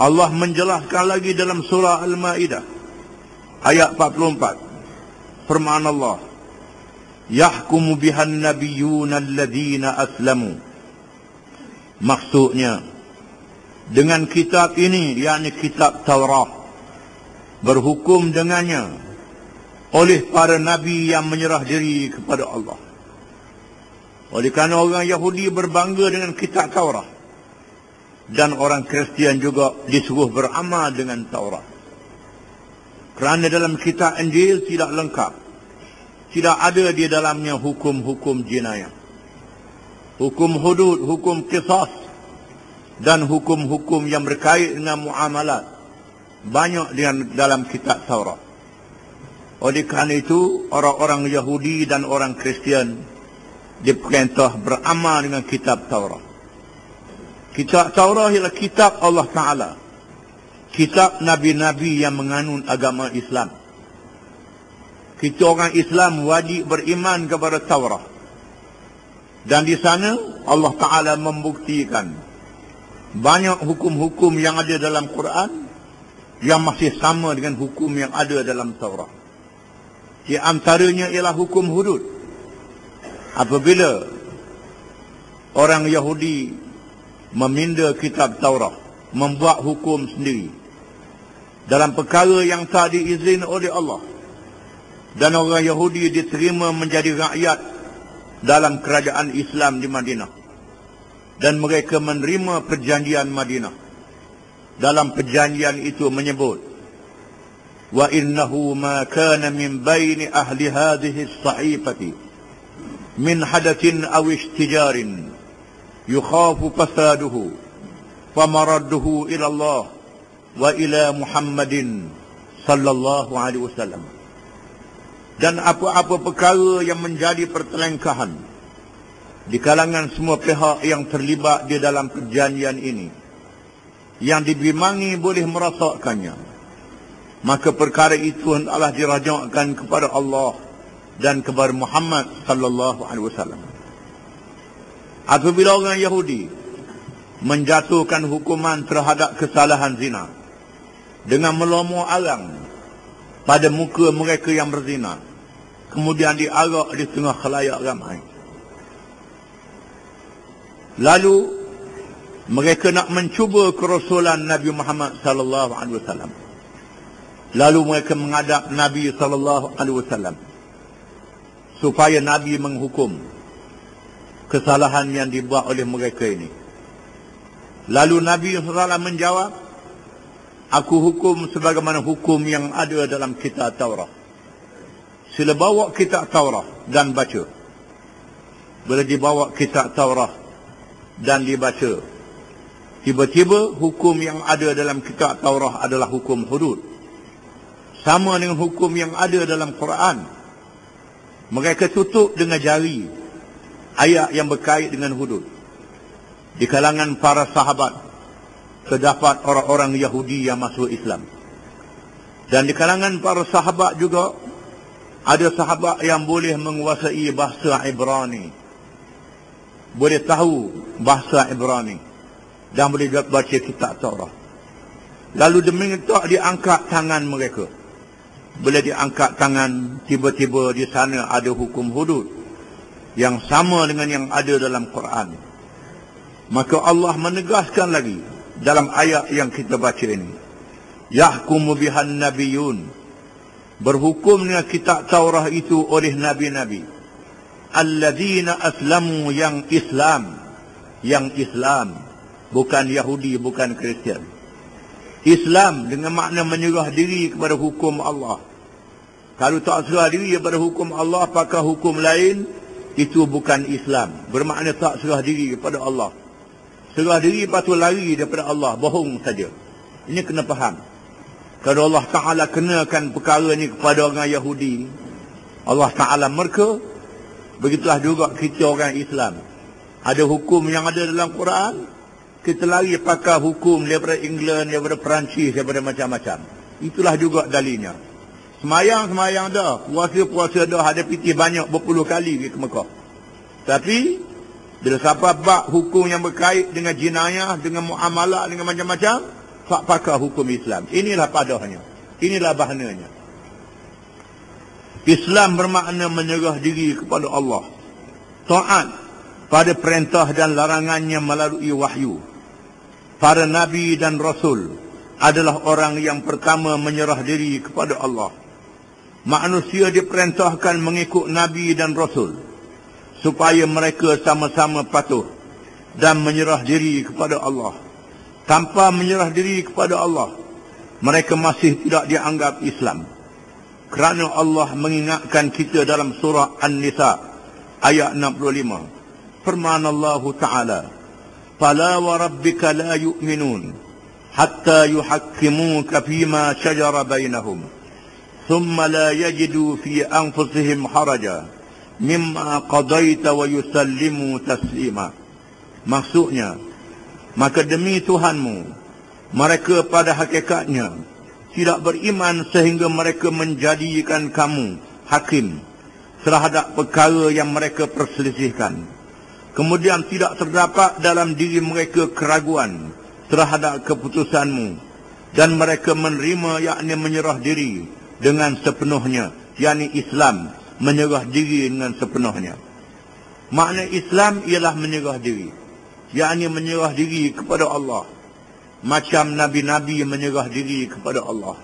Allah menjelaskan lagi dalam surah Al-Maidah ayat 44. Firman Allah, "Yahkumu bihan nabiyyuna alladhina aslamu." Maksudnya dengan kitab ini yakni kitab Taurat berhukum dengannya oleh para nabi yang menyerah diri kepada Allah. Oleh kerana orang Yahudi berbangga dengan kitab Taurat. Dan orang Kristian juga disuruh beramal dengan Taurat. Kerana dalam kitab Injil tidak lengkap. Tidak ada di dalamnya hukum-hukum jenayah. Hukum hudud, hukum kisah. Dan hukum-hukum yang berkait dengan muamalat. Banyak di dalam kitab Taurat. Oleh kerana itu, orang-orang Yahudi dan orang Kristian diperintah beramal dengan kitab Taurat. Kitab Taurat ialah kitab Allah Ta'ala. Kitab Nabi-Nabi yang menganun agama Islam. Kita orang Islam wajib beriman kepada Taurat. Dan di sana Allah Ta'ala membuktikan banyak hukum-hukum yang ada dalam Quran yang masih sama dengan hukum yang ada dalam Taurat. Di antaranya ialah hukum hudud apabila orang Yahudi meminda kitab Taurat, membuat hukum sendiri dalam perkara yang tak diizin oleh Allah. Dan orang Yahudi diterima menjadi rakyat dalam kerajaan Islam di Madinah. Dan mereka menerima perjanjian Madinah. Dalam perjanjian itu menyebut Wa innahu ma kana min baini ahli hadhihi as-sa'ifati min hadathin aw ishtijarin يخاف فساده فمرده ila Allah wa ila Muhammadin sallallahu alaihi wasallam. Dan apa-apa perkara yang menjadi pertelengkahan di kalangan semua pihak yang terlibat di dalam perjanjian ini yang dibimangi boleh merasakannya maka perkara itu hendaklah dirajakkan kepada Allah dan kepada Muhammad sallallahu alaihi wasallam. Apabila orang Yahudi menjatuhkan hukuman terhadap kesalahan zina dengan melomo alang pada muka mereka yang berzina, kemudian diarak di tengah khalayak ramai. Lalu mereka nak mencuba kerasulan Nabi Muhammad sallallahu alaihi wasallam. Lalu mereka menghadap Nabi sallallahu alaihi wasallam supaya Nabi menghukum kesalahan yang dibuat oleh mereka ini. Lalu Nabi SAW menjawab, Aku hukum sebagaimana hukum yang ada dalam kitab Taurat. Sila bawa kitab Taurat dan baca. Bila dibawa kitab Taurat dan dibaca, tiba-tiba hukum yang ada dalam kitab Taurat adalah hukum hudud. Sama dengan hukum yang ada dalam Quran mereka tutup dengan jari ayat yang berkait dengan hudud. Di kalangan para sahabat terdapat orang-orang Yahudi yang masuk Islam. Dan di kalangan para sahabat juga ada sahabat yang boleh menguasai bahasa Ibrani. Boleh tahu bahasa Ibrani. Dan boleh baca kitab Taurat. Lalu demi itu diangkat tangan mereka bila diangkat tangan tiba-tiba di sana ada hukum hudud yang sama dengan yang ada dalam Quran. Maka Allah menegaskan lagi dalam ayat yang kita baca ini. Yahkumu bihan nabiyun. Berhukum dengan kitab Taurah itu oleh nabi-nabi. Alladzina aslamu yang Islam. Yang Islam. Bukan Yahudi bukan Kristian. Islam dengan makna menyerah diri kepada hukum Allah. Kalau tak serah diri daripada hukum Allah, apakah hukum lain, itu bukan Islam. Bermakna tak serah diri kepada Allah. Serah diri patut lari daripada Allah. Bohong saja. Ini kena faham. Kalau Allah Ta'ala kenakan perkara ini kepada orang Yahudi, Allah Ta'ala merka, begitulah juga kita orang Islam. Ada hukum yang ada dalam Quran, kita lari pakai hukum daripada England, daripada Perancis, daripada macam-macam. Itulah juga dalilnya. Semayang-semayang dah. Puasa-puasa dah. Ada piti banyak berpuluh kali ke Mekah. Tapi, bila siapa bak hukum yang berkait dengan jinayah, dengan muamalah, dengan macam-macam, tak pakar hukum Islam. Inilah padahnya. Inilah bahananya. Islam bermakna menyerah diri kepada Allah. Taat pada perintah dan larangannya melalui wahyu. Para nabi dan rasul adalah orang yang pertama menyerah diri kepada Allah manusia diperintahkan mengikut nabi dan rasul supaya mereka sama-sama patuh dan menyerah diri kepada Allah. Tanpa menyerah diri kepada Allah mereka masih tidak dianggap Islam. Kerana Allah mengingatkan kita dalam surah An-Nisa ayat 65 firman Allah taala fala wa rabbika la yu'minun hatta yuhakkimuka fima shajara bainahum. ثم لا يجدوا في أنفسهم حرجا مما قضيت ويسلموا تسليما maksudnya maka demi Tuhanmu mereka pada hakikatnya tidak beriman sehingga mereka menjadikan kamu hakim terhadap perkara yang mereka perselisihkan kemudian tidak terdapat dalam diri mereka keraguan terhadap keputusanmu dan mereka menerima yakni menyerah diri dengan sepenuhnya. Yakni Islam menyerah diri dengan sepenuhnya. Makna Islam ialah menyerah diri. Yakni menyerah diri kepada Allah. Macam nabi-nabi menyerah diri kepada Allah.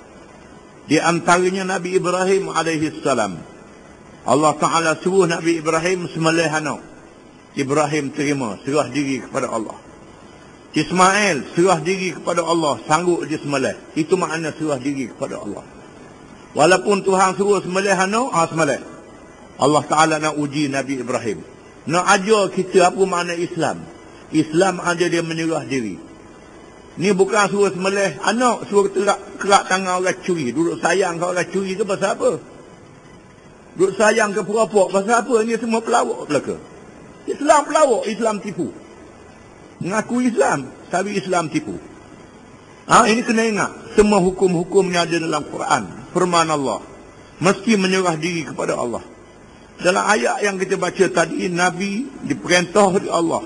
Di antaranya Nabi Ibrahim alaihi salam Allah Taala suruh Nabi Ibrahim sembelih anak Ibrahim terima serah diri kepada Allah. Ismail serah diri kepada Allah, sanggup dia sembelih. Itu makna serah diri kepada Allah. Walaupun Tuhan suruh sembelih anu, ah sembelih. Allah Taala nak uji Nabi Ibrahim. Nak ajar kita apa makna Islam. Islam ada dia menyerah diri. Ni bukan suruh sembelih anak, suruh terak kerak tangan orang curi. Duduk sayang kau orang curi tu pasal apa? Duduk sayang ke pura-pura pasal apa? Ni semua pelawak belaka. Islam pelawak, Islam tipu mengaku Islam tapi Islam tipu. Ha, ini kena ingat. Semua hukum-hukumnya ada dalam Quran. Firman Allah. Mesti menyerah diri kepada Allah. Dalam ayat yang kita baca tadi, Nabi diperintah oleh Allah.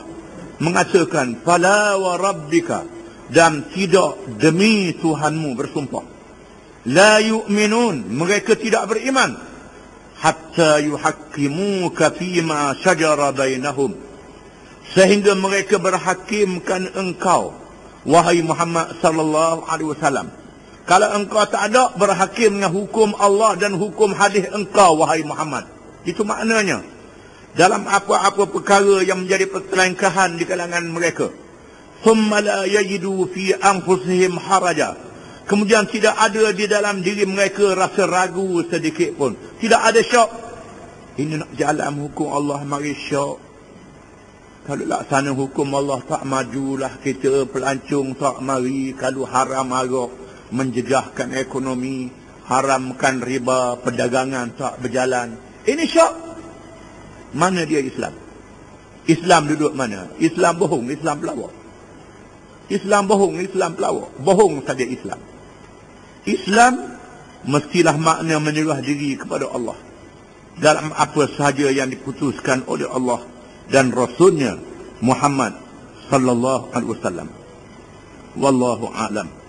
Mengatakan, Fala wa rabbika. Dan tidak demi Tuhanmu bersumpah. La yu'minun. Mereka tidak beriman. Hatta yuhakkimuka fima syajara bainahum sehingga mereka berhakimkan engkau wahai Muhammad sallallahu alaihi wasallam kalau engkau tak ada berhakim dengan hukum Allah dan hukum hadis engkau wahai Muhammad. Itu maknanya. Dalam apa-apa perkara yang menjadi perselingkuhan di kalangan mereka. Thumma la yajidu fi anfusihim haraja. Kemudian tidak ada di dalam diri mereka rasa ragu sedikit pun. Tidak ada syok. Ini nak jalan hukum Allah mari syok. Kalau laksana hukum Allah tak majulah kita pelancong tak mari. Kalau haram arak menjejahkan ekonomi. Haramkan riba perdagangan tak berjalan. Ini syok. Mana dia Islam? Islam duduk mana? Islam bohong, Islam pelawak. Islam bohong, Islam pelawak. Bohong saja Islam. Islam mestilah makna menyerah diri kepada Allah. Dalam apa sahaja yang diputuskan oleh Allah dan Rasulnya Muhammad sallallahu alaihi wasallam. Wallahu a'lam.